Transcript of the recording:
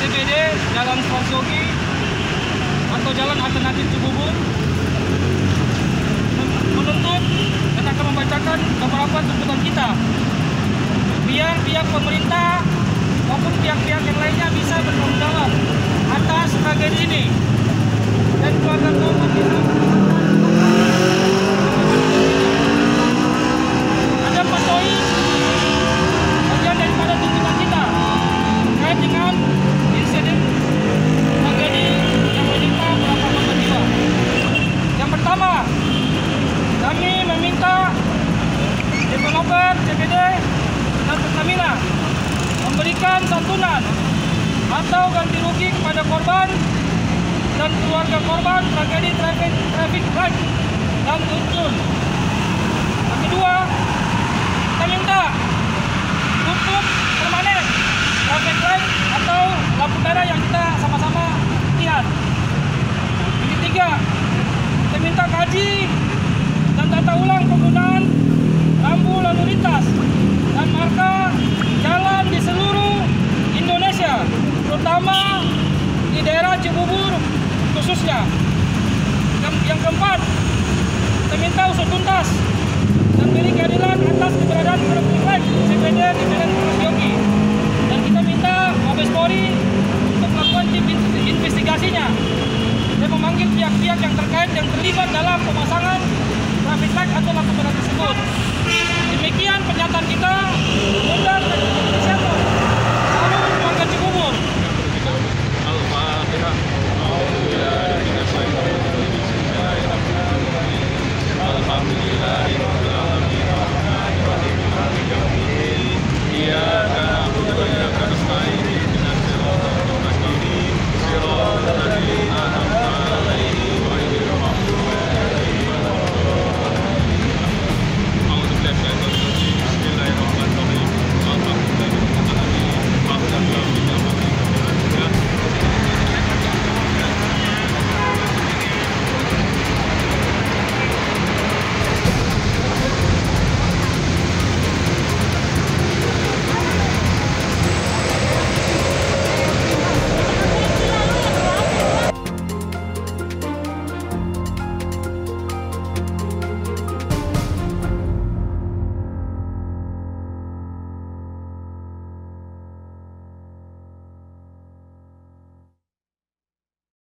CPD Jalan Swarsogi atau Jalan Alternatif Cibubur. Menuntut dan akan membacakan beberapa tuntutan kita. Biar pihak pemerintah maupun pihak-pihak yang lainnya bisa memberikan santunan atau ganti rugi kepada korban dan keluarga korban tragedi traffic traffic light dan unsur yang keempat saya minta usut tuntas dan pilih keadilan atas keberadaan para Komplek CPD di Jalan Yogi. Dan kita minta Mabes Polri untuk melakukan tim investigasinya. Dan memanggil pihak-pihak yang terkait yang terlibat dalam pemasangan traffic light atau lampu